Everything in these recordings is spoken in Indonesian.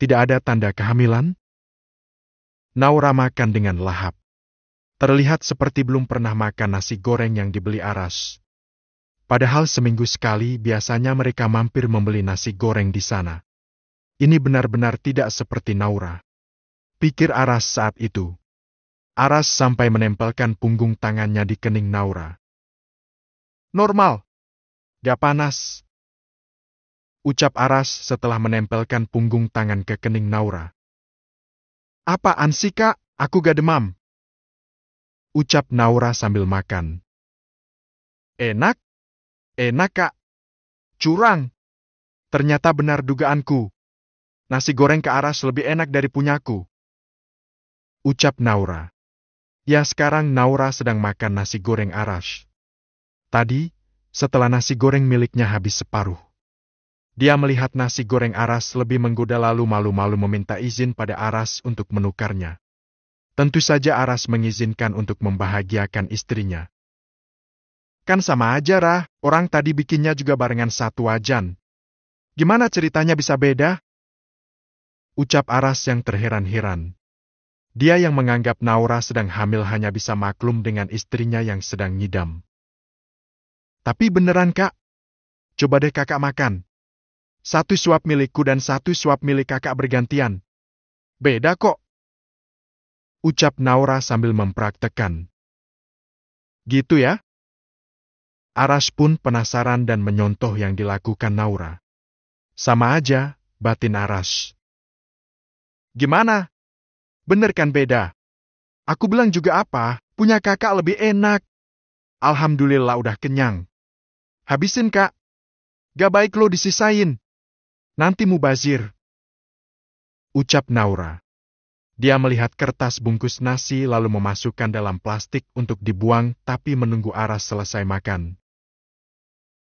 Tidak ada tanda kehamilan? Naura makan dengan lahap. Terlihat seperti belum pernah makan nasi goreng yang dibeli Aras. Padahal seminggu sekali biasanya mereka mampir membeli nasi goreng di sana. Ini benar-benar tidak seperti Naura. Pikir Aras saat itu. Aras sampai menempelkan punggung tangannya di kening Naura. Normal. Gak panas. Ucap Aras setelah menempelkan punggung tangan ke kening Naura. Apaan sih kak? Aku gak demam. Ucap Naura sambil makan. Enak? Enak kak. Curang. Ternyata benar dugaanku. Nasi goreng ke Aras lebih enak dari punyaku. Ucap Naura. Ya sekarang Naura sedang makan nasi goreng Aras. Tadi, setelah nasi goreng miliknya habis separuh. Dia melihat nasi goreng Aras lebih menggoda lalu malu-malu meminta izin pada Aras untuk menukarnya. Tentu saja Aras mengizinkan untuk membahagiakan istrinya. Kan sama aja, Rah. Orang tadi bikinnya juga barengan satu wajan. Gimana ceritanya bisa beda? Ucap Aras yang terheran-heran. Dia yang menganggap Naura sedang hamil hanya bisa maklum dengan istrinya yang sedang ngidam. Tapi beneran, Kak. Coba deh kakak makan. Satu suap milikku dan satu suap milik kakak bergantian. Beda kok. Ucap Naura sambil mempraktekkan. Gitu ya? Aras pun penasaran dan menyontoh yang dilakukan Naura. Sama aja, batin Aras. Gimana? Bener kan beda? Aku bilang juga apa, punya kakak lebih enak. Alhamdulillah udah kenyang. Habisin kak. Gak baik lo disisain. Nanti mubazir. Ucap Naura. Dia melihat kertas bungkus nasi lalu memasukkan dalam plastik untuk dibuang tapi menunggu Aras selesai makan.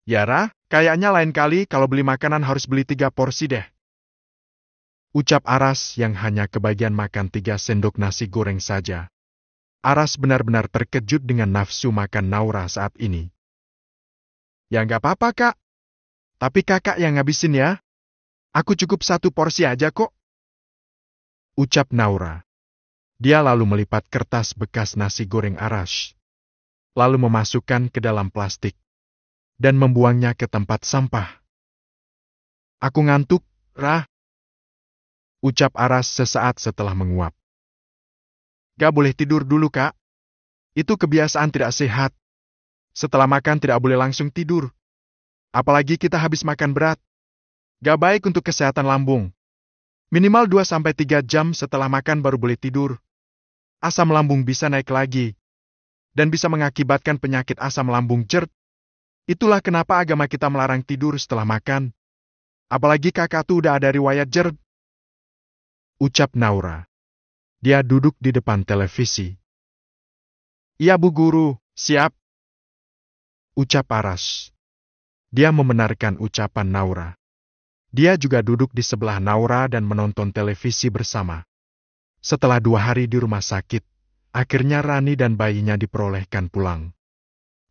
Yara, kayaknya lain kali kalau beli makanan harus beli tiga porsi deh. Ucap Aras yang hanya kebagian makan tiga sendok nasi goreng saja. Aras benar-benar terkejut dengan nafsu makan Naura saat ini. Ya nggak apa-apa kak. Tapi kakak yang ngabisin ya. Aku cukup satu porsi aja kok. Ucap Naura. Dia lalu melipat kertas bekas nasi goreng Aras. Lalu memasukkan ke dalam plastik dan membuangnya ke tempat sampah. Aku ngantuk, Rah. Ucap Aras sesaat setelah menguap. Gak boleh tidur dulu, Kak. Itu kebiasaan tidak sehat. Setelah makan tidak boleh langsung tidur. Apalagi kita habis makan berat. Gak baik untuk kesehatan lambung. Minimal 2-3 jam setelah makan baru boleh tidur. Asam lambung bisa naik lagi. Dan bisa mengakibatkan penyakit asam lambung jert Itulah kenapa agama kita melarang tidur setelah makan. Apalagi kakak tuh udah ada riwayat jer. Ucap Naura. Dia duduk di depan televisi. Iya bu guru, siap. Ucap Aras. Dia membenarkan ucapan Naura. Dia juga duduk di sebelah Naura dan menonton televisi bersama. Setelah dua hari di rumah sakit, akhirnya Rani dan bayinya diperolehkan pulang.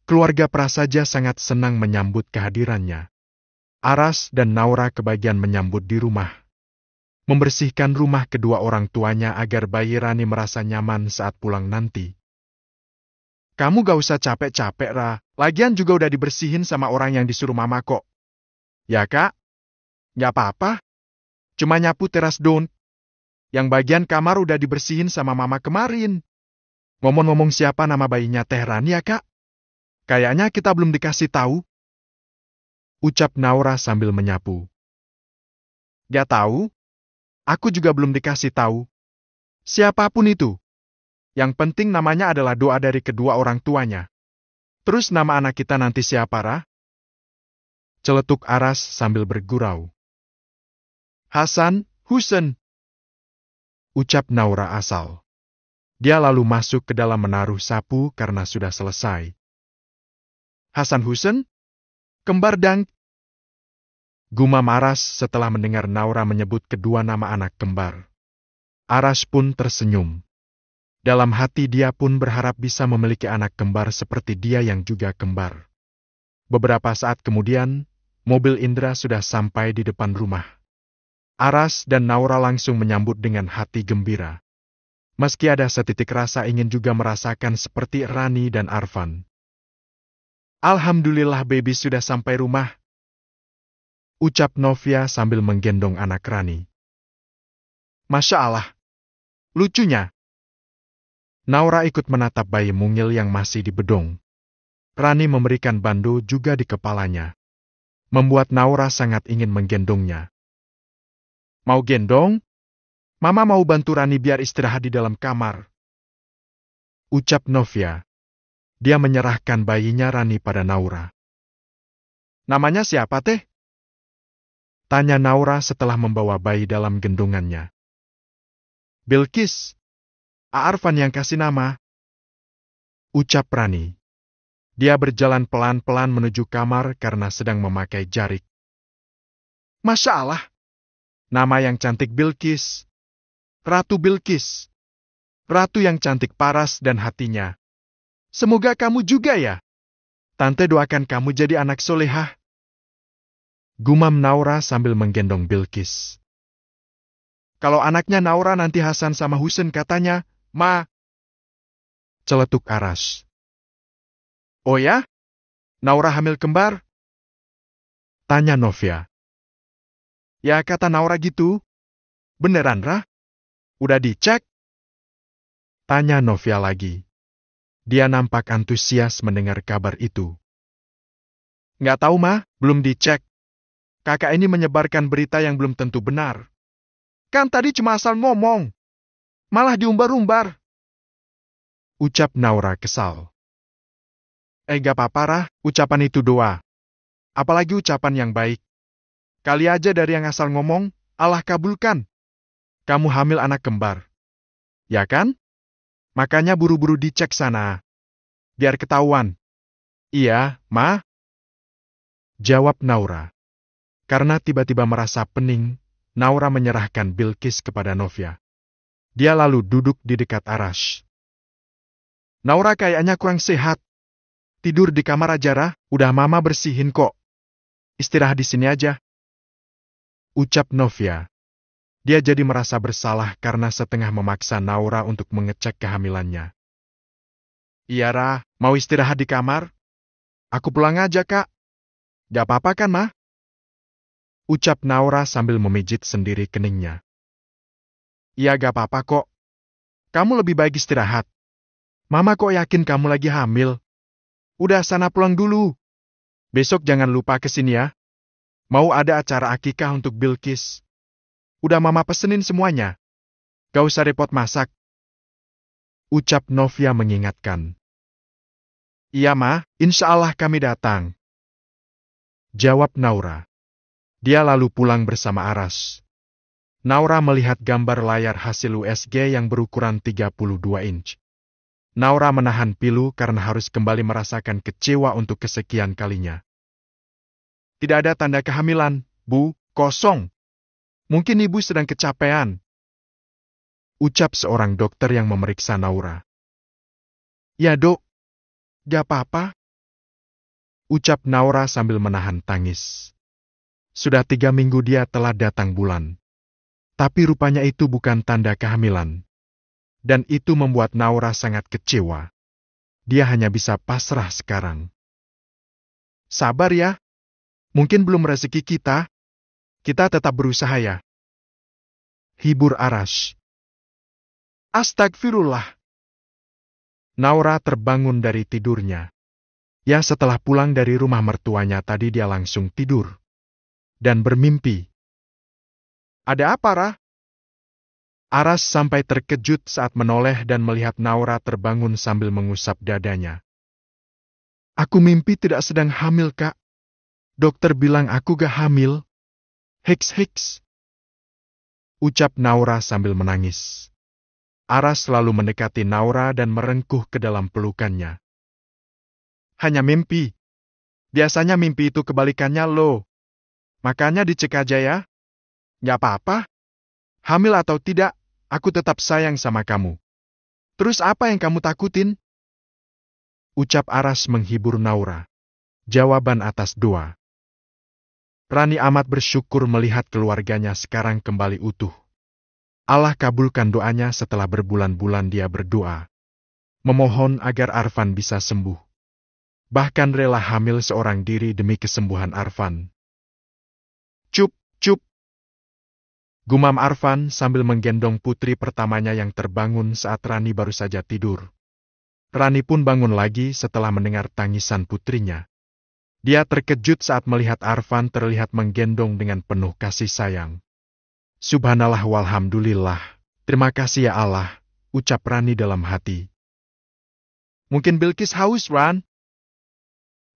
Keluarga Prasaja sangat senang menyambut kehadirannya. Aras dan Naura kebagian menyambut di rumah. Membersihkan rumah kedua orang tuanya agar bayi Rani merasa nyaman saat pulang nanti. Kamu gak usah capek-capek, Ra. Lagian juga udah dibersihin sama orang yang disuruh mama kok. Ya, Kak? Gak apa-apa. Cuma nyapu teras don. Yang bagian kamar udah dibersihin sama mama kemarin. Ngomong-ngomong siapa nama bayinya Teh Rani ya, Kak? Kayaknya kita belum dikasih tahu. Ucap Naura sambil menyapu. Gak tahu? Aku juga belum dikasih tahu. Siapa pun itu. Yang penting namanya adalah doa dari kedua orang tuanya. Terus nama anak kita nanti siapa, Ra? Celetuk Aras sambil bergurau. Hasan, Husen. Ucap Naura asal. Dia lalu masuk ke dalam menaruh sapu karena sudah selesai. Hasan Husen? Kembar Dang? Gumam Aras setelah mendengar Naura menyebut kedua nama anak kembar. Aras pun tersenyum. Dalam hati dia pun berharap bisa memiliki anak kembar seperti dia yang juga kembar. Beberapa saat kemudian, mobil Indra sudah sampai di depan rumah. Aras dan Naura langsung menyambut dengan hati gembira. Meski ada setitik rasa ingin juga merasakan seperti Rani dan Arvan. Alhamdulillah baby sudah sampai rumah. Ucap Novia sambil menggendong anak Rani. Masya Allah. Lucunya. Naura ikut menatap bayi mungil yang masih di bedong. Rani memberikan bandu juga di kepalanya. Membuat Naura sangat ingin menggendongnya. Mau gendong? Mama mau bantu Rani biar istirahat di dalam kamar. Ucap Novia. Dia menyerahkan bayinya Rani pada Naura. Namanya siapa teh? Tanya Naura setelah membawa bayi dalam gendongannya. Bilkis. Arfan yang kasih nama. Ucap Rani. Dia berjalan pelan-pelan menuju kamar karena sedang memakai jarik. Masya Allah. Nama yang cantik Bilkis. Ratu Bilkis. Ratu yang cantik paras dan hatinya. Semoga kamu juga ya. Tante doakan kamu jadi anak solehah. Gumam Naura sambil menggendong Bilkis. Kalau anaknya Naura nanti Hasan sama Husin katanya, Ma. Celetuk Aras. Oh ya? Naura hamil kembar? Tanya Novia. Ya kata Naura gitu. Beneran, Rah? Udah dicek? Tanya Novia lagi. Dia nampak antusias mendengar kabar itu. Nggak tahu mah, belum dicek. Kakak ini menyebarkan berita yang belum tentu benar. Kan tadi cuma asal ngomong. Malah diumbar-umbar. Ucap Naura kesal. Eh gak apa-apa Rah, ucapan itu doa. Apalagi ucapan yang baik. Kali aja dari yang asal ngomong, Allah kabulkan. Kamu hamil anak kembar. Ya kan? Makanya buru-buru dicek sana. Biar ketahuan. Iya, Ma. Jawab Naura. Karena tiba-tiba merasa pening, Naura menyerahkan Bilkis kepada Novia. Dia lalu duduk di dekat Arash. Naura kayaknya kurang sehat. Tidur di kamar aja, Rah. Udah mama bersihin kok. Istirahat di sini aja. Ucap Novia. Dia jadi merasa bersalah karena setengah memaksa Naura untuk mengecek kehamilannya. Iya, Ra, mau istirahat di kamar? Aku pulang aja, Kak. Gak apa-apa kan, Ma? Ucap Naura sambil memijit sendiri keningnya. Iya, gak apa-apa kok. Kamu lebih baik istirahat. Mama kok yakin kamu lagi hamil? Udah sana pulang dulu. Besok jangan lupa ke sini ya. Mau ada acara akikah untuk Bilkis. Udah mama pesenin semuanya. Gak usah repot masak. Ucap Novia mengingatkan. Iya ma, insya Allah kami datang. Jawab Naura. Dia lalu pulang bersama Aras. Naura melihat gambar layar hasil USG yang berukuran 32 inch. Naura menahan pilu karena harus kembali merasakan kecewa untuk kesekian kalinya. Tidak ada tanda kehamilan, Bu, kosong. Mungkin ibu sedang kecapean. Ucap seorang dokter yang memeriksa Naura. Ya dok, gak apa-apa. Ucap Naura sambil menahan tangis. Sudah tiga minggu dia telah datang bulan. Tapi rupanya itu bukan tanda kehamilan. Dan itu membuat Naura sangat kecewa. Dia hanya bisa pasrah sekarang. Sabar ya. Mungkin belum rezeki kita, kita tetap berusaha ya. Hibur Arash. Astagfirullah. Naura terbangun dari tidurnya. Ya setelah pulang dari rumah mertuanya tadi dia langsung tidur. Dan bermimpi. Ada apa, Ra? Aras sampai terkejut saat menoleh dan melihat Naura terbangun sambil mengusap dadanya. Aku mimpi tidak sedang hamil, Kak. Dokter bilang aku gak hamil. Hiks hiks. Ucap Naura sambil menangis. Aras selalu mendekati Naura dan merengkuh ke dalam pelukannya. Hanya mimpi. Biasanya mimpi itu kebalikannya lo. Makanya dicek aja ya. Gak apa-apa. Hamil atau tidak, aku tetap sayang sama kamu. Terus apa yang kamu takutin? Ucap Aras menghibur Naura. Jawaban atas doa. Rani amat bersyukur melihat keluarganya sekarang kembali utuh. Allah kabulkan doanya setelah berbulan-bulan dia berdoa. Memohon agar Arfan bisa sembuh. Bahkan rela hamil seorang diri demi kesembuhan Arfan. Cup, cup. Gumam Arfan sambil menggendong putri pertamanya yang terbangun saat Rani baru saja tidur. Rani pun bangun lagi setelah mendengar tangisan putrinya. Dia terkejut saat melihat Arfan terlihat menggendong dengan penuh kasih sayang. Subhanallah walhamdulillah, terima kasih ya Allah, ucap Rani dalam hati. Mungkin Bilkis haus, Ran?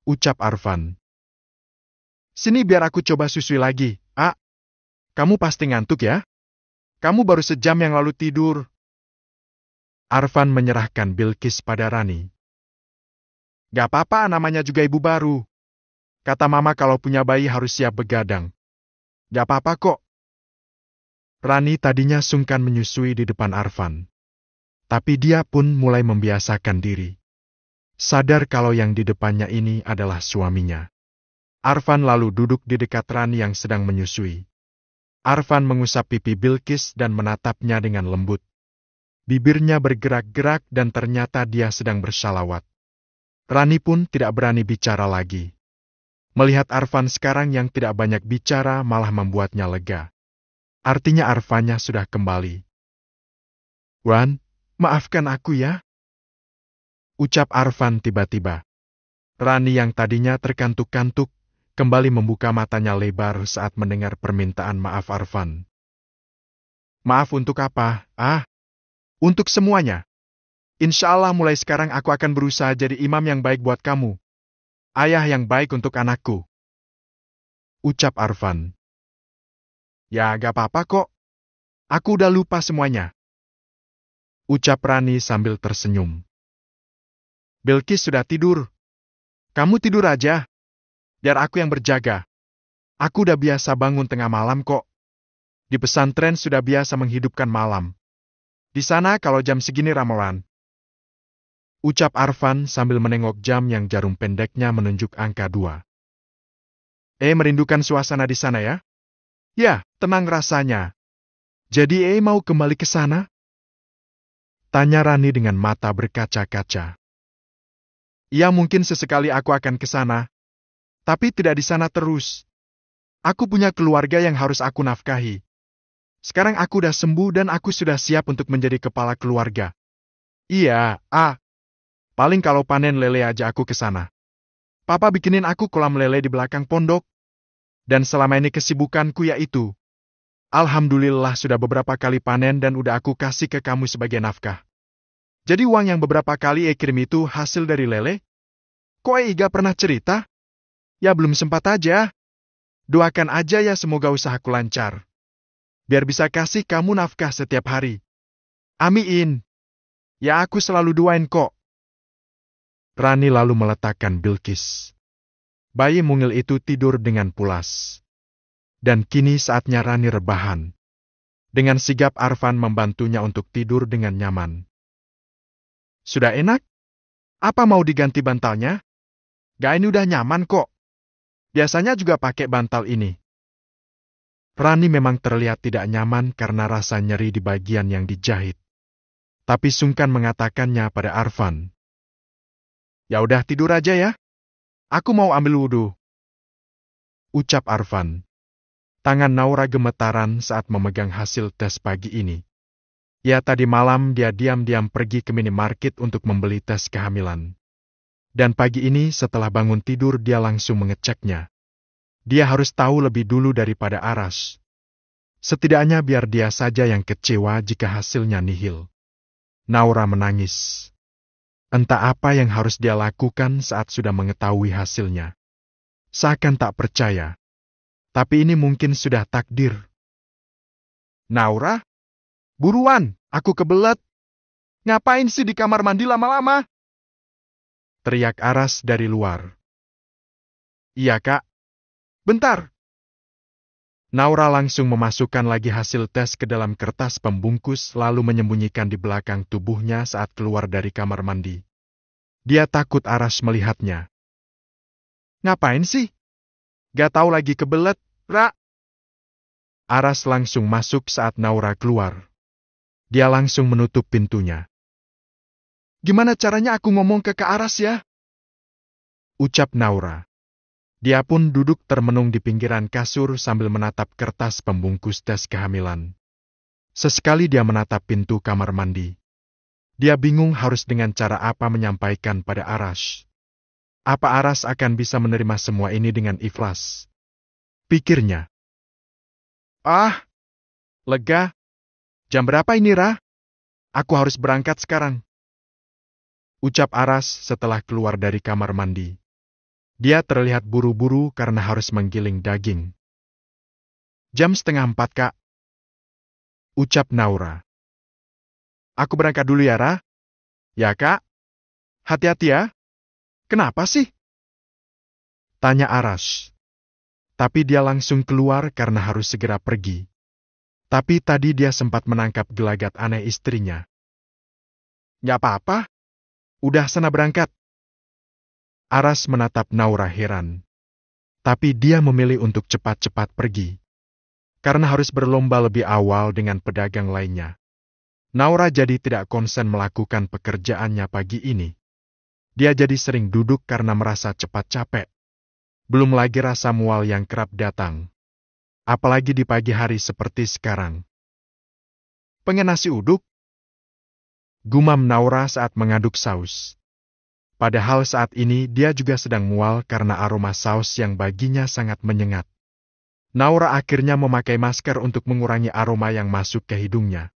Ucap Arfan. Sini biar aku coba susui lagi, ah. Kamu pasti ngantuk ya? Kamu baru sejam yang lalu tidur. Arfan menyerahkan Bilkis pada Rani. Gak apa-apa namanya juga ibu baru. Kata mama kalau punya bayi harus siap begadang. Gak apa-apa kok. Rani tadinya sungkan menyusui di depan Arfan. Tapi dia pun mulai membiasakan diri. Sadar kalau yang di depannya ini adalah suaminya. Arfan lalu duduk di dekat Rani yang sedang menyusui. Arfan mengusap pipi Bilkis dan menatapnya dengan lembut. Bibirnya bergerak-gerak dan ternyata dia sedang bersalawat. Rani pun tidak berani bicara lagi. Melihat Arfan sekarang yang tidak banyak bicara malah membuatnya lega. Artinya Arfanya sudah kembali. Wan, maafkan aku ya. Ucap Arfan tiba-tiba. Rani yang tadinya terkantuk-kantuk, kembali membuka matanya lebar saat mendengar permintaan maaf Arfan. Maaf untuk apa? Ah, untuk semuanya. Insya Allah mulai sekarang aku akan berusaha jadi imam yang baik buat kamu ayah yang baik untuk anakku. Ucap Arfan. Ya gak apa-apa kok. Aku udah lupa semuanya. Ucap Rani sambil tersenyum. Bilkis sudah tidur. Kamu tidur aja. Biar aku yang berjaga. Aku udah biasa bangun tengah malam kok. Di pesantren sudah biasa menghidupkan malam. Di sana kalau jam segini ramalan. Ucap Arfan sambil menengok jam yang jarum pendeknya menunjuk angka dua. Eh merindukan suasana di sana ya? Ya, tenang rasanya. Jadi Eh mau kembali ke sana? Tanya Rani dengan mata berkaca-kaca. Ya mungkin sesekali aku akan ke sana. Tapi tidak di sana terus. Aku punya keluarga yang harus aku nafkahi. Sekarang aku udah sembuh dan aku sudah siap untuk menjadi kepala keluarga. Iya, ah, Paling kalau panen lele aja aku ke sana. Papa bikinin aku kolam lele di belakang pondok. Dan selama ini kesibukanku yaitu. Alhamdulillah sudah beberapa kali panen dan udah aku kasih ke kamu sebagai nafkah. Jadi uang yang beberapa kali E kirim itu hasil dari lele? Kok E Iga pernah cerita? Ya belum sempat aja. Doakan aja ya semoga usahaku lancar. Biar bisa kasih kamu nafkah setiap hari. Amin. Ya aku selalu doain kok. Rani lalu meletakkan Bilkis. Bayi mungil itu tidur dengan pulas. Dan kini saatnya Rani rebahan. Dengan sigap Arfan membantunya untuk tidur dengan nyaman. Sudah enak? Apa mau diganti bantalnya? Gak ini udah nyaman kok. Biasanya juga pakai bantal ini. Rani memang terlihat tidak nyaman karena rasa nyeri di bagian yang dijahit. Tapi sungkan mengatakannya pada Arfan. Ya udah tidur aja ya. Aku mau ambil wudhu. Ucap Arfan. Tangan Naura gemetaran saat memegang hasil tes pagi ini. Ya tadi malam dia diam-diam pergi ke minimarket untuk membeli tes kehamilan. Dan pagi ini setelah bangun tidur dia langsung mengeceknya. Dia harus tahu lebih dulu daripada Aras. Setidaknya biar dia saja yang kecewa jika hasilnya nihil. Naura menangis. Entah apa yang harus dia lakukan saat sudah mengetahui hasilnya. Seakan tak percaya. Tapi ini mungkin sudah takdir. Naura? Buruan, aku kebelet. Ngapain sih di kamar mandi lama-lama? Teriak Aras dari luar. Iya kak. Bentar. Naura langsung memasukkan lagi hasil tes ke dalam kertas pembungkus lalu menyembunyikan di belakang tubuhnya saat keluar dari kamar mandi. Dia takut Aras melihatnya. Ngapain sih? Gak tahu lagi kebelet, Ra. Aras langsung masuk saat Naura keluar. Dia langsung menutup pintunya. Gimana caranya aku ngomong ke Kak Aras ya? Ucap Naura. Dia pun duduk termenung di pinggiran kasur sambil menatap kertas pembungkus tes kehamilan. Sesekali dia menatap pintu kamar mandi. Dia bingung harus dengan cara apa menyampaikan pada Aras. Apa Aras akan bisa menerima semua ini dengan ikhlas? Pikirnya. Ah, lega. Jam berapa ini, Ra? Aku harus berangkat sekarang. Ucap Aras setelah keluar dari kamar mandi. Dia terlihat buru-buru karena harus menggiling daging. Jam setengah empat, Kak. Ucap Naura. Aku berangkat dulu ya, Ra. Ya, Kak. Hati-hati ya. Kenapa sih? Tanya Aras. Tapi dia langsung keluar karena harus segera pergi. Tapi tadi dia sempat menangkap gelagat aneh istrinya. Gak apa-apa. Udah sana berangkat. Aras menatap Naura heran. Tapi dia memilih untuk cepat-cepat pergi. Karena harus berlomba lebih awal dengan pedagang lainnya. Naura jadi tidak konsen melakukan pekerjaannya pagi ini. Dia jadi sering duduk karena merasa cepat capek. Belum lagi rasa mual yang kerap datang. Apalagi di pagi hari seperti sekarang. Pengen nasi uduk? Gumam Naura saat mengaduk saus. Padahal saat ini dia juga sedang mual karena aroma saus yang baginya sangat menyengat. Naura akhirnya memakai masker untuk mengurangi aroma yang masuk ke hidungnya.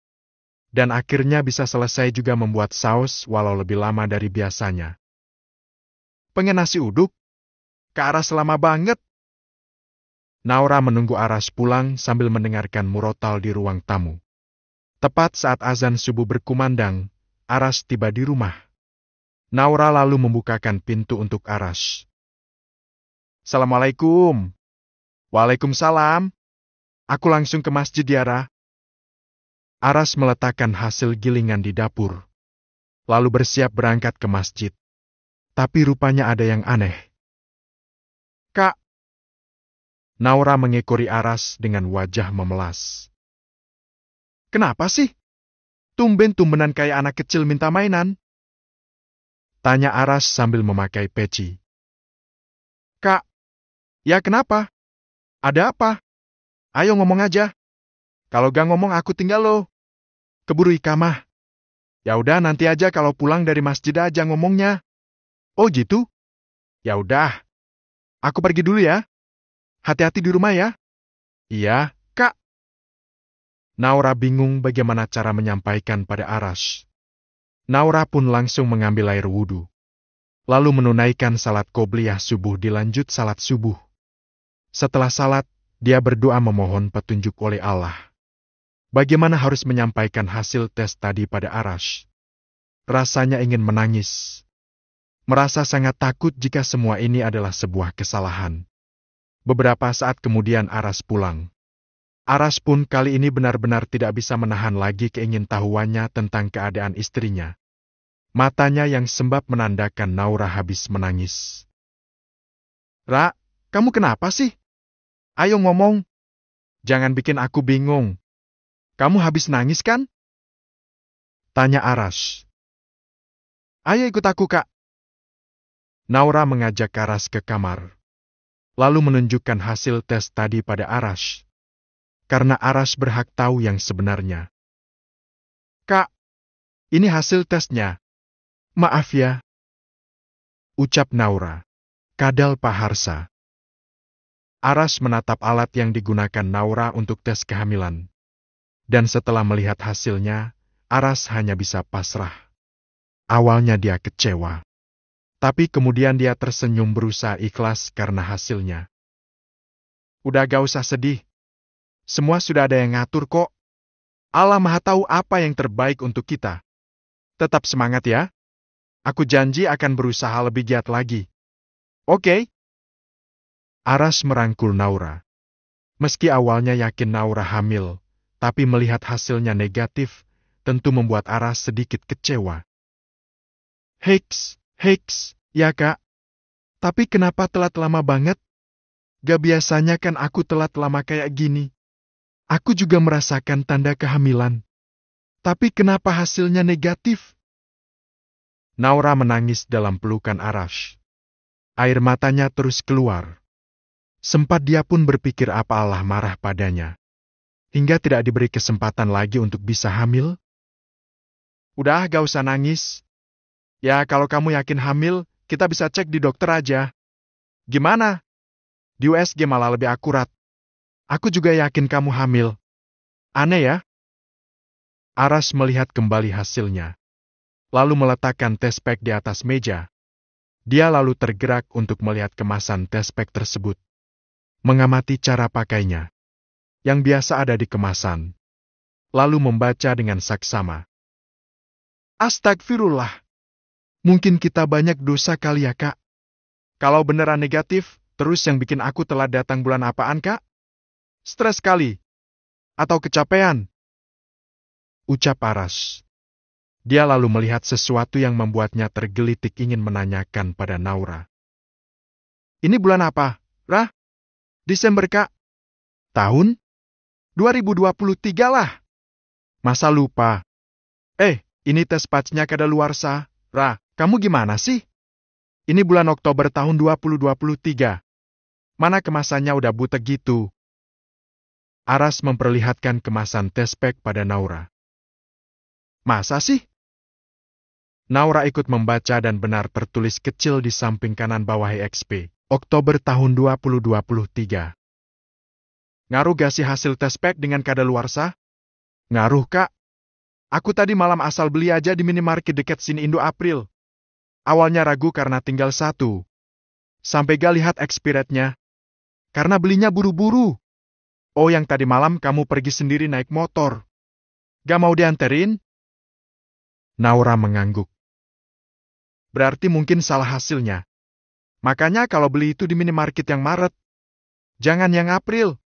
Dan akhirnya bisa selesai juga membuat saus walau lebih lama dari biasanya. Pengen nasi uduk? Ke arah selama banget. Naura menunggu Aras pulang sambil mendengarkan murotal di ruang tamu. Tepat saat azan subuh berkumandang, Aras tiba di rumah. Naura lalu membukakan pintu untuk Aras. Assalamualaikum. Waalaikumsalam. Aku langsung ke masjid Yara. Aras meletakkan hasil gilingan di dapur. Lalu bersiap berangkat ke masjid. Tapi rupanya ada yang aneh. Kak! Naura mengekori Aras dengan wajah memelas. Kenapa sih? Tumben-tumbenan kayak anak kecil minta mainan. Tanya Aras sambil memakai peci. Kak, ya kenapa? Ada apa? Ayo ngomong aja. Kalau gak ngomong aku tinggal lo. Keburu ikamah. Ya udah nanti aja kalau pulang dari masjid aja ngomongnya. Oh gitu? Ya udah. Aku pergi dulu ya. Hati-hati di rumah ya. Iya, Kak. Naura bingung bagaimana cara menyampaikan pada Aras. Naura pun langsung mengambil air wudhu. Lalu menunaikan salat qobliyah subuh dilanjut salat subuh. Setelah salat, dia berdoa memohon petunjuk oleh Allah. Bagaimana harus menyampaikan hasil tes tadi pada Aras? Rasanya ingin menangis merasa sangat takut jika semua ini adalah sebuah kesalahan. Beberapa saat kemudian Aras pulang. Aras pun kali ini benar-benar tidak bisa menahan lagi keingintahuannya tentang keadaan istrinya. Matanya yang sembab menandakan Naura habis menangis. Ra, kamu kenapa sih? Ayo ngomong. Jangan bikin aku bingung. Kamu habis nangis kan? Tanya Aras. Ayo ikut aku, Kak. Naura mengajak Aras ke kamar, lalu menunjukkan hasil tes tadi pada Aras. Karena Aras berhak tahu yang sebenarnya. Kak, ini hasil tesnya. Maaf ya. Ucap Naura. Kadal Paharsa. Aras menatap alat yang digunakan Naura untuk tes kehamilan. Dan setelah melihat hasilnya, Aras hanya bisa pasrah. Awalnya dia kecewa. Tapi kemudian dia tersenyum berusaha ikhlas karena hasilnya. Udah gak usah sedih. Semua sudah ada yang ngatur kok. Allah maha tahu apa yang terbaik untuk kita. Tetap semangat ya. Aku janji akan berusaha lebih giat lagi. Oke? Okay? Aras merangkul Naura. Meski awalnya yakin Naura hamil, tapi melihat hasilnya negatif, tentu membuat Aras sedikit kecewa. Heks, Heks, ya kak. Tapi kenapa telat lama banget? Gak biasanya kan aku telat lama kayak gini. Aku juga merasakan tanda kehamilan. Tapi kenapa hasilnya negatif? Naura menangis dalam pelukan Arash. Air matanya terus keluar. Sempat dia pun berpikir apa Allah marah padanya. Hingga tidak diberi kesempatan lagi untuk bisa hamil. Udah, gak usah nangis. Ya, kalau kamu yakin hamil, kita bisa cek di dokter aja. Gimana? Di USG malah lebih akurat. Aku juga yakin kamu hamil. Aneh ya? Aras melihat kembali hasilnya. Lalu meletakkan tes pack di atas meja. Dia lalu tergerak untuk melihat kemasan tes pack tersebut. Mengamati cara pakainya. Yang biasa ada di kemasan. Lalu membaca dengan saksama. Astagfirullah. Mungkin kita banyak dosa kali ya, Kak. Kalau beneran negatif, terus yang bikin aku telah datang bulan apaan, Kak? Stres kali. Atau kecapean. Ucap Aras. Dia lalu melihat sesuatu yang membuatnya tergelitik ingin menanyakan pada Naura. Ini bulan apa, Rah? Desember, Kak. Tahun? 2023 lah. Masa lupa? Eh, ini tes patchnya kada luarsa. Rah, kamu gimana sih? Ini bulan Oktober tahun 2023. Mana kemasannya udah butek gitu? Aras memperlihatkan kemasan tespek pada Naura. Masa sih? Naura ikut membaca dan benar tertulis kecil di samping kanan bawah XP, Oktober tahun 2023. Ngaruh gak sih hasil tespek dengan kadaluarsa? Ngaruh, Kak. Aku tadi malam asal beli aja di minimarket dekat sini Indo April. Awalnya ragu karena tinggal satu. Sampai gak lihat expirednya. Karena belinya buru-buru. Oh yang tadi malam kamu pergi sendiri naik motor. Gak mau dianterin? Naura mengangguk. Berarti mungkin salah hasilnya. Makanya kalau beli itu di minimarket yang Maret. Jangan yang April.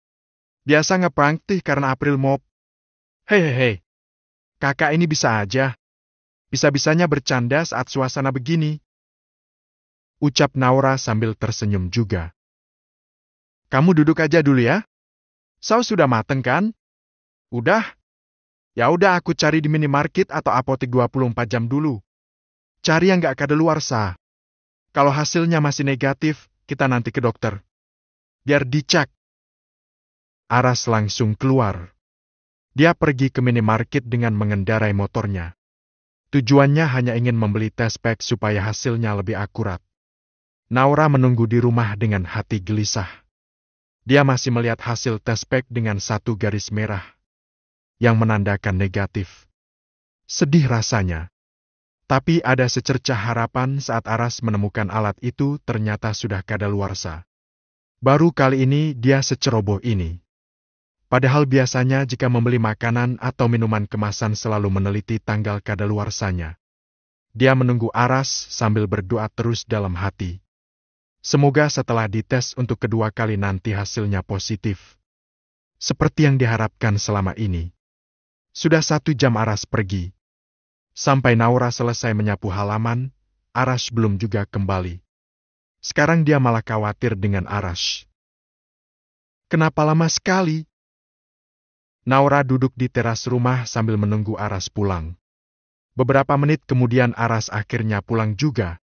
Biasa ngepranktih karena April mop. Hehehe. Kakak ini bisa aja. Bisa-bisanya bercanda saat suasana begini. Ucap Naura sambil tersenyum juga. Kamu duduk aja dulu ya. Saus sudah mateng kan? Udah? Ya udah aku cari di minimarket atau apotek 24 jam dulu. Cari yang gak kadaluarsa. Kalau hasilnya masih negatif, kita nanti ke dokter. Biar dicek. Aras langsung keluar. Dia pergi ke minimarket dengan mengendarai motornya. Tujuannya hanya ingin membeli tes pack supaya hasilnya lebih akurat. Naura menunggu di rumah dengan hati gelisah. Dia masih melihat hasil tes pack dengan satu garis merah yang menandakan negatif. Sedih rasanya. Tapi ada secercah harapan saat Aras menemukan alat itu ternyata sudah kadaluarsa. Baru kali ini dia seceroboh ini. Padahal biasanya jika membeli makanan atau minuman kemasan selalu meneliti tanggal kadaluarsanya. Dia menunggu Aras sambil berdoa terus dalam hati. Semoga setelah dites untuk kedua kali nanti hasilnya positif. Seperti yang diharapkan selama ini. Sudah satu jam Aras pergi. Sampai Naura selesai menyapu halaman, Aras belum juga kembali. Sekarang dia malah khawatir dengan Aras. Kenapa lama sekali? Naura duduk di teras rumah sambil menunggu Aras pulang. Beberapa menit kemudian Aras akhirnya pulang juga.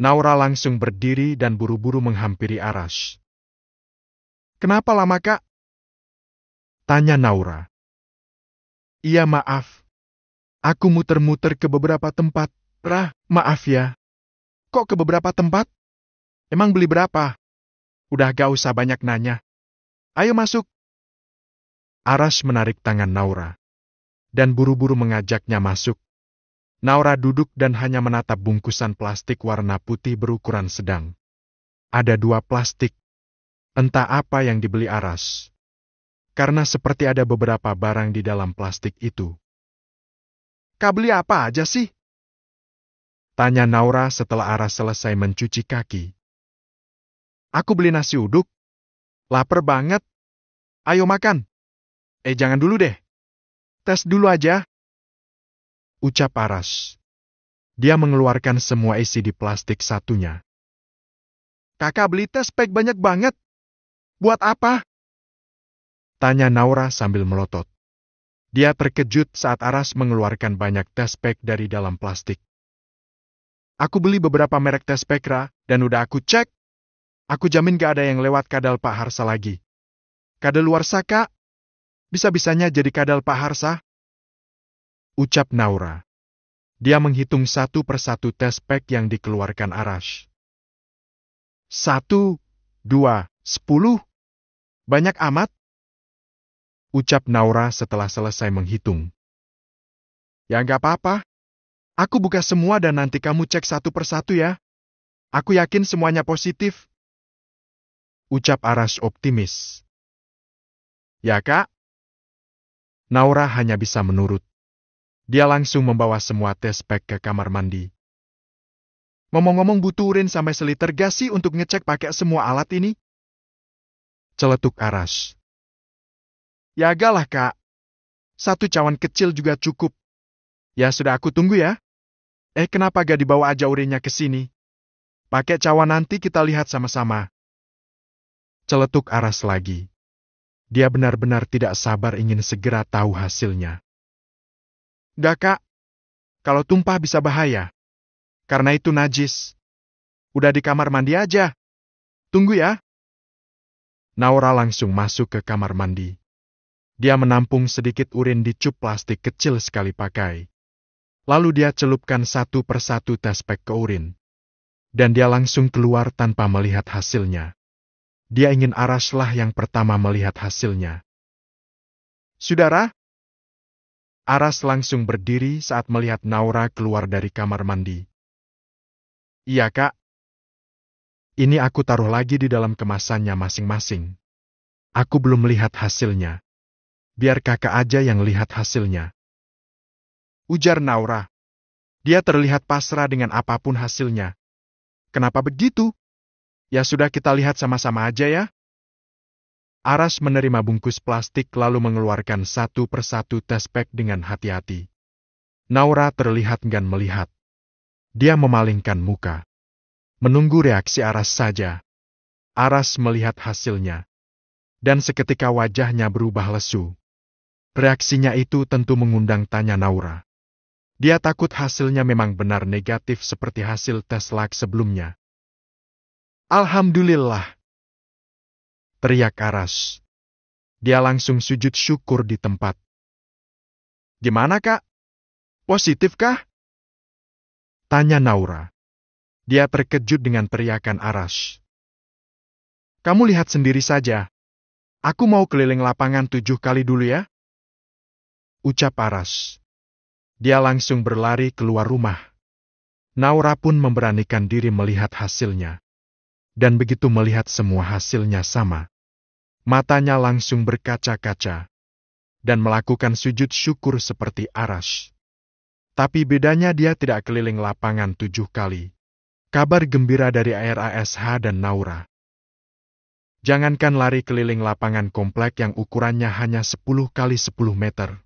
Naura langsung berdiri dan buru-buru menghampiri Aras. Kenapa lama, Kak? Tanya Naura. Iya, maaf. Aku muter-muter ke beberapa tempat. Rah, maaf ya. Kok ke beberapa tempat? Emang beli berapa? Udah gak usah banyak nanya. Ayo masuk. Aras menarik tangan Naura. Dan buru-buru mengajaknya masuk. Naura duduk dan hanya menatap bungkusan plastik warna putih berukuran sedang. Ada dua plastik. Entah apa yang dibeli Aras. Karena seperti ada beberapa barang di dalam plastik itu. Kak beli apa aja sih? Tanya Naura setelah Aras selesai mencuci kaki. Aku beli nasi uduk. Laper banget. Ayo makan. Eh jangan dulu deh. Tes dulu aja ucap Aras. Dia mengeluarkan semua isi di plastik satunya. Kakak beli tes pack banyak banget. Buat apa? Tanya Naura sambil melotot. Dia terkejut saat Aras mengeluarkan banyak tes pack dari dalam plastik. Aku beli beberapa merek tes pack, Ra, dan udah aku cek. Aku jamin gak ada yang lewat kadal Pak Harsa lagi. Kadal luar saka? Bisa-bisanya jadi kadal Pak Harsa? Ucap Naura. Dia menghitung satu persatu tes pack yang dikeluarkan Arash. Satu, dua, sepuluh. Banyak amat? Ucap Naura setelah selesai menghitung. Ya nggak apa-apa. Aku buka semua dan nanti kamu cek satu persatu ya. Aku yakin semuanya positif. Ucap Aras optimis. Ya kak? Naura hanya bisa menurut. Dia langsung membawa semua tes pack ke kamar mandi. Ngomong-ngomong butuh urin sampai seliter gas sih untuk ngecek pakai semua alat ini? Celetuk Aras. Ya galah kak. Satu cawan kecil juga cukup. Ya sudah aku tunggu ya. Eh kenapa gak dibawa aja urinnya ke sini? Pakai cawan nanti kita lihat sama-sama. Celetuk Aras lagi. Dia benar-benar tidak sabar ingin segera tahu hasilnya. Gak kak. Kalau tumpah bisa bahaya. Karena itu najis. Udah di kamar mandi aja. Tunggu ya. Naura langsung masuk ke kamar mandi. Dia menampung sedikit urin di cup plastik kecil sekali pakai. Lalu dia celupkan satu persatu tespek ke urin. Dan dia langsung keluar tanpa melihat hasilnya. Dia ingin Araslah yang pertama melihat hasilnya. Saudara? Aras langsung berdiri saat melihat Naura keluar dari kamar mandi. Iya, Kak. Ini aku taruh lagi di dalam kemasannya masing-masing. Aku belum melihat hasilnya biar kakak aja yang lihat hasilnya. Ujar Naura. Dia terlihat pasrah dengan apa pun hasilnya. Kenapa begitu? Ya sudah kita lihat sama-sama aja ya. Aras menerima bungkus plastik lalu mengeluarkan satu persatu tes pack dengan hati-hati. Naura terlihat enggan melihat. Dia memalingkan muka. Menunggu reaksi Aras saja. Aras melihat hasilnya. Dan seketika wajahnya berubah lesu. Reaksinya itu tentu mengundang tanya Naura. Dia takut hasilnya memang benar negatif seperti hasil tes lab sebelumnya. Alhamdulillah. Teriak Aras. Dia langsung sujud syukur di tempat. Gimana kak? Positif kah? Tanya Naura. Dia terkejut dengan teriakan Aras. Kamu lihat sendiri saja. Aku mau keliling lapangan tujuh kali dulu ya ucap Aras. Dia langsung berlari keluar rumah. Naura pun memberanikan diri melihat hasilnya. Dan begitu melihat semua hasilnya sama, matanya langsung berkaca-kaca dan melakukan sujud syukur seperti Aras. Tapi bedanya dia tidak keliling lapangan tujuh kali. Kabar gembira dari air ASH dan Naura. Jangankan lari keliling lapangan komplek yang ukurannya hanya 10 kali 10 meter.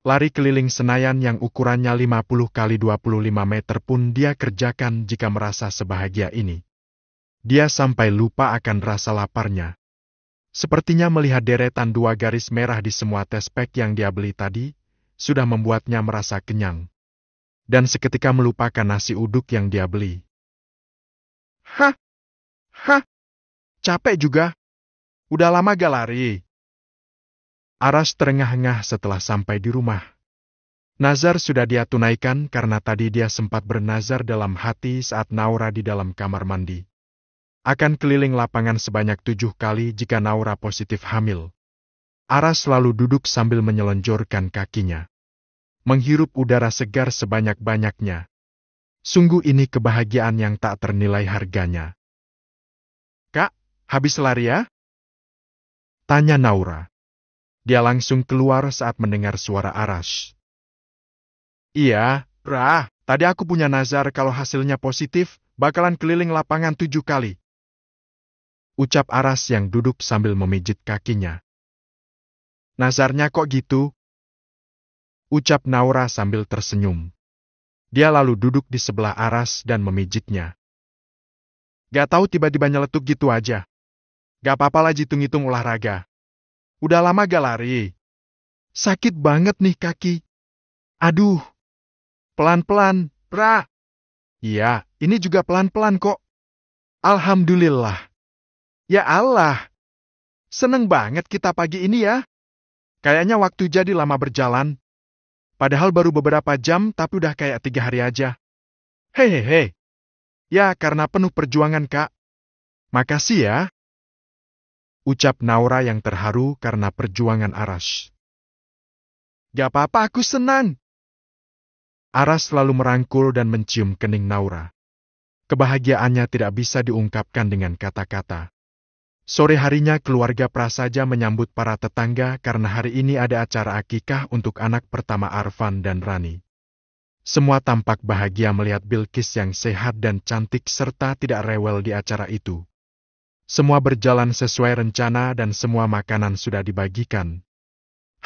Lari keliling Senayan yang ukurannya 50 kali 25 meter pun dia kerjakan jika merasa sebahagia ini. Dia sampai lupa akan rasa laparnya. Sepertinya melihat deretan dua garis merah di semua tespek yang dia beli tadi, sudah membuatnya merasa kenyang. Dan seketika melupakan nasi uduk yang dia beli. Hah? Hah? Capek juga? Udah lama gak lari? Aras terengah-engah setelah sampai di rumah. Nazar sudah dia tunaikan karena tadi dia sempat bernazar dalam hati saat Naura di dalam kamar mandi. Akan keliling lapangan sebanyak tujuh kali jika Naura positif hamil. Aras selalu duduk sambil menyelonjorkan kakinya. Menghirup udara segar sebanyak-banyaknya. Sungguh ini kebahagiaan yang tak ternilai harganya. Kak, habis lari ya? Tanya Naura. Dia langsung keluar saat mendengar suara Aras. Iya, Rah, tadi aku punya nazar kalau hasilnya positif, bakalan keliling lapangan tujuh kali. Ucap Aras yang duduk sambil memijit kakinya. Nazarnya kok gitu? Ucap Naura sambil tersenyum. Dia lalu duduk di sebelah Aras dan memijitnya. Gak tahu tiba-tiba nyeletuk gitu aja. Gak apa-apa lah hitung-hitung olahraga. Udah lama gak lari. Sakit banget nih kaki. Aduh. Pelan-pelan, pra. Iya, ini juga pelan-pelan kok. Alhamdulillah. Ya Allah. Seneng banget kita pagi ini ya. Kayaknya waktu jadi lama berjalan. Padahal baru beberapa jam tapi udah kayak tiga hari aja. Hehehe. Ya, karena penuh perjuangan, Kak. Makasih ya. Ucap Naura yang terharu karena perjuangan Aras. Gak apa-apa, aku senang. Aras selalu merangkul dan mencium kening Naura. Kebahagiaannya tidak bisa diungkapkan dengan kata-kata. Sore harinya keluarga Prasaja menyambut para tetangga karena hari ini ada acara akikah untuk anak pertama Arfan dan Rani. Semua tampak bahagia melihat Bilkis yang sehat dan cantik serta tidak rewel di acara itu. Semua berjalan sesuai rencana dan semua makanan sudah dibagikan.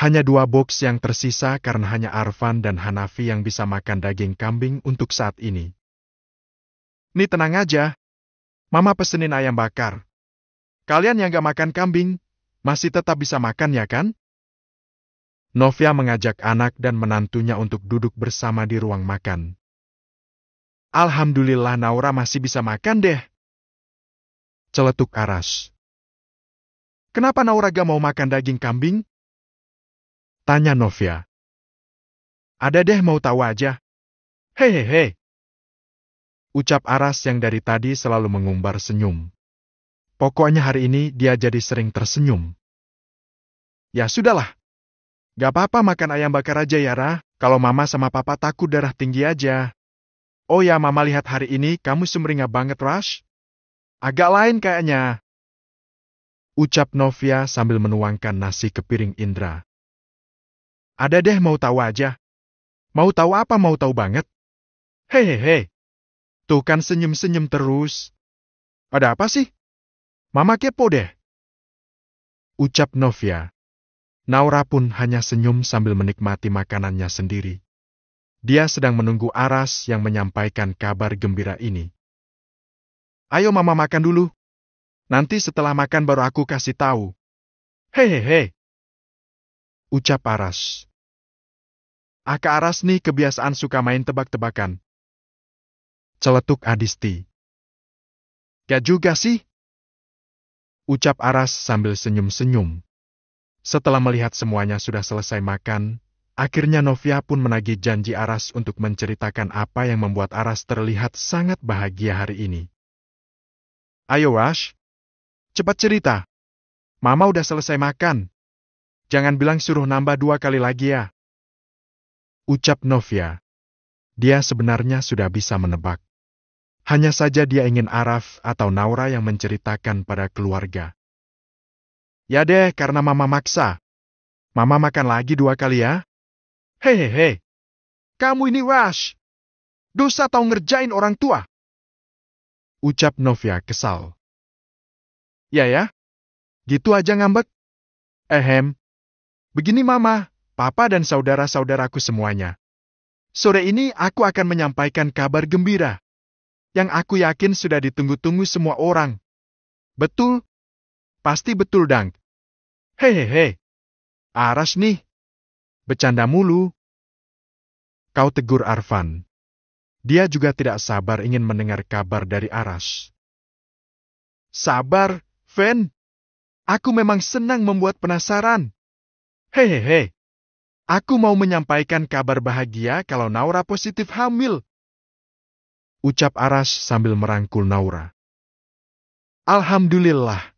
Hanya dua box yang tersisa karena hanya Arfan dan Hanafi yang bisa makan daging kambing untuk saat ini. Nih tenang aja. Mama pesenin ayam bakar. Kalian yang gak makan kambing, masih tetap bisa makan ya kan? Novia mengajak anak dan menantunya untuk duduk bersama di ruang makan. Alhamdulillah Naura masih bisa makan deh. Celetuk Aras. Kenapa Naura gak mau makan daging kambing? Tanya Novia. Ada deh mau tahu aja. Hehehe. Ucap Aras yang dari tadi selalu mengumbar senyum. Pokoknya hari ini dia jadi sering tersenyum. Ya sudahlah. Gak apa-apa makan ayam bakar aja ya, Ra. Kalau mama sama papa takut darah tinggi aja. Oh ya, mama lihat hari ini kamu sumringah banget, Rush. Agak lain kayaknya. Ucap Novia sambil menuangkan nasi ke piring Indra. Ada deh mau tahu aja. Mau tahu apa mau tahu banget? Hehehe. Tuh kan senyum-senyum terus. Ada apa sih? Mama kepo deh. Ucap Novia. Naura pun hanya senyum sambil menikmati makanannya sendiri. Dia sedang menunggu Aras yang menyampaikan kabar gembira ini. Ayo mama makan dulu. Nanti setelah makan baru aku kasih tahu. Hehehe ucap Aras. Aka Aras nih kebiasaan suka main tebak-tebakan. Celetuk Adisti. Gak juga sih. Ucap Aras sambil senyum-senyum. Setelah melihat semuanya sudah selesai makan, akhirnya Novia pun menagih janji Aras untuk menceritakan apa yang membuat Aras terlihat sangat bahagia hari ini. Ayo Wash, cepat cerita. Mama udah selesai makan. Jangan bilang suruh nambah dua kali lagi ya. Ucap Novia. Dia sebenarnya sudah bisa menebak. Hanya saja dia ingin Araf atau Naura yang menceritakan pada keluarga. Ya deh, karena mama maksa. Mama makan lagi dua kali ya. Hehehe. Kamu ini wash. Dosa tau ngerjain orang tua. Ucap Novia kesal. Ya ya. Gitu aja ngambek. Ehem. Begini Mama, Papa dan saudara-saudaraku semuanya. Sore ini aku akan menyampaikan kabar gembira. Yang aku yakin sudah ditunggu-tunggu semua orang. Betul? Pasti betul, Dang. Hehehe. Aras nih. Bercanda mulu. Kau tegur Arfan. Dia juga tidak sabar ingin mendengar kabar dari Aras. Sabar, Fen. Aku memang senang membuat penasaran. Hehehe. Aku mau menyampaikan kabar bahagia kalau Naura positif hamil. Ucap Aras sambil merangkul Naura. Alhamdulillah.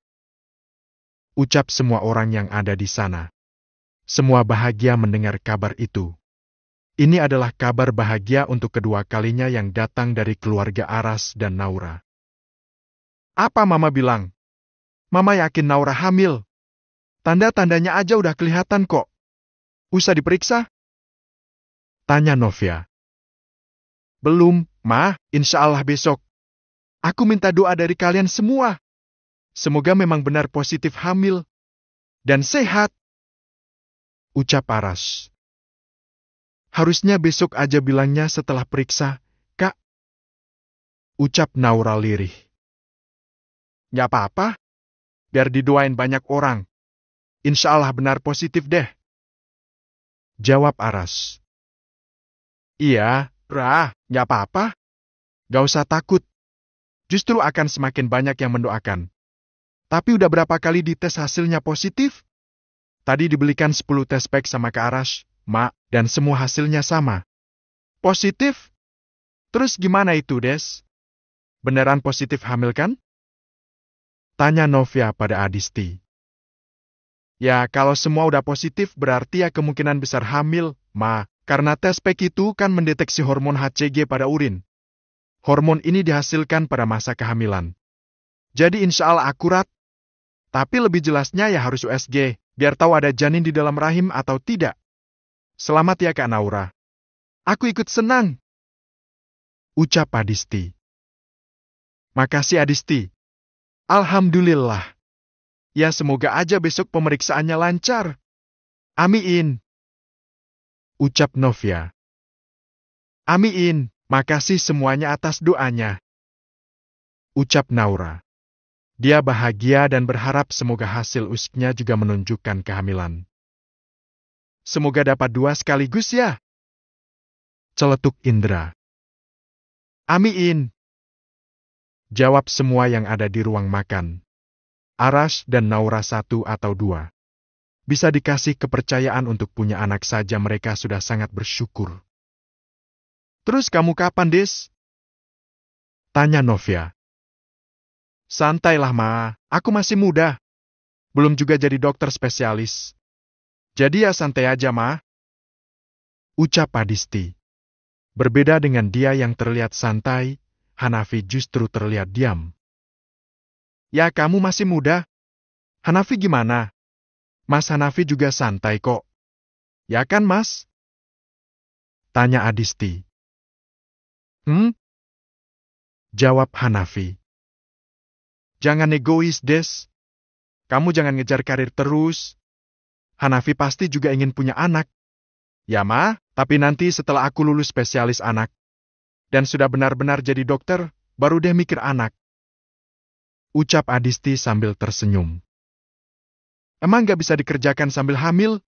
Ucap semua orang yang ada di sana. Semua bahagia mendengar kabar itu. Ini adalah kabar bahagia untuk kedua kalinya yang datang dari keluarga Aras dan Naura. Apa Mama bilang? Mama yakin Naura hamil. Tanda-tandanya aja udah kelihatan kok. Usah diperiksa? Tanya Novia. Belum, Ma, insya Allah besok. Aku minta doa dari kalian semua. Semoga memang benar positif hamil. Dan sehat. Ucap Aras. Harusnya besok aja bilangnya setelah periksa, Kak. Ucap Naura lirih. Gak apa-apa. biar didoain banyak orang. Insya Allah benar positif deh. Jawab Aras. Iya, Rah, nggak apa-apa. Gak usah takut. Justru akan semakin banyak yang mendoakan. Tapi udah berapa kali dites hasilnya positif? Tadi dibelikan 10 tes pack sama Kak Aras, Mak, dan semua hasilnya sama. Positif? Terus gimana itu, Des? Beneran positif hamil kan? Tanya Novia pada Adisti. Ya, kalau semua udah positif berarti ya kemungkinan besar hamil, Ma, karena tes PEC itu kan mendeteksi hormon HCG pada urin. Hormon ini dihasilkan pada masa kehamilan. Jadi insya Allah akurat. Tapi lebih jelasnya ya harus USG, biar tahu ada janin di dalam rahim atau tidak. Selamat ya Kak Naura. Aku ikut senang. Ucap Adisti. Makasih Adisti. Alhamdulillah. Ya semoga aja besok pemeriksaannya lancar. Amin. Ucap Novia. Amin, makasih semuanya atas doanya. Ucap Naura. Dia bahagia dan berharap semoga hasil usiknya juga menunjukkan kehamilan. Semoga dapat dua sekaligus ya. Celetuk Indra. Amin. Jawab semua yang ada di ruang makan. Aras dan Naura satu atau dua. Bisa dikasih kepercayaan untuk punya anak saja mereka sudah sangat bersyukur. Terus kamu kapan, Des? Tanya Novia. Santailah, Ma. Aku masih muda. Belum juga jadi dokter spesialis. Jadi ya santai aja, Ma. Ucap Adisti. Berbeda dengan dia yang terlihat santai, Hanafi justru terlihat diam. Ya, kamu masih muda. Hanafi gimana? Mas Hanafi juga santai kok. Ya kan, Mas? Tanya Adisti. Hmm? Jawab Hanafi. Jangan egois, Des. Kamu jangan ngejar karir terus. Hanafi pasti juga ingin punya anak. Ya, Ma, tapi nanti setelah aku lulus spesialis anak. Dan sudah benar-benar jadi dokter, baru deh mikir anak. Ucap Adisti sambil tersenyum. Emang gak bisa dikerjakan sambil hamil?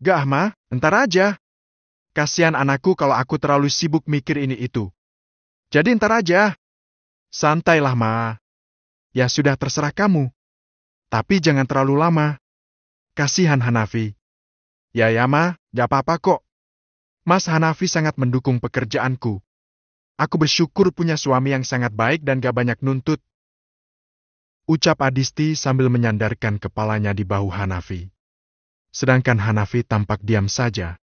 Gak, Ma, entar aja. Kasihan anakku kalau aku terlalu sibuk mikir ini itu. Jadi entar aja. Santailah, Ma. Ya sudah terserah kamu. Tapi jangan terlalu lama. Kasihan Hanafi. Ya ya ma, gak apa-apa kok. Mas Hanafi sangat mendukung pekerjaanku. Aku bersyukur punya suami yang sangat baik dan gak banyak nuntut. Ucap Adisti sambil menyandarkan kepalanya di bahu Hanafi. Sedangkan Hanafi tampak diam saja.